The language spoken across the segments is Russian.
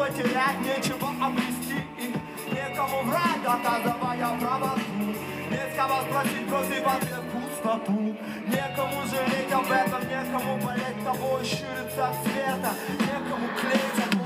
потерять, нечего обрести и некому врать, а доказывая правоту. Без кого спросить кровь в ответ пустоту. Некому жалеть об этом, некому болеть, тобой, щурится от света, некому клеить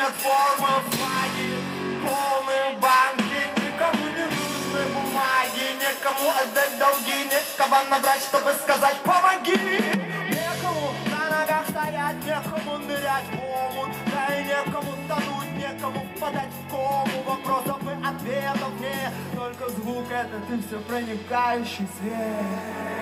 нет формы. некому отдать долги, нет кого набрать, чтобы сказать «помоги». Некому на ногах стоять, некому нырять в омут, да и некому тонуть, некому впадать в кому. Вопросов и ответов нет, только звук этот и все проникающий свет.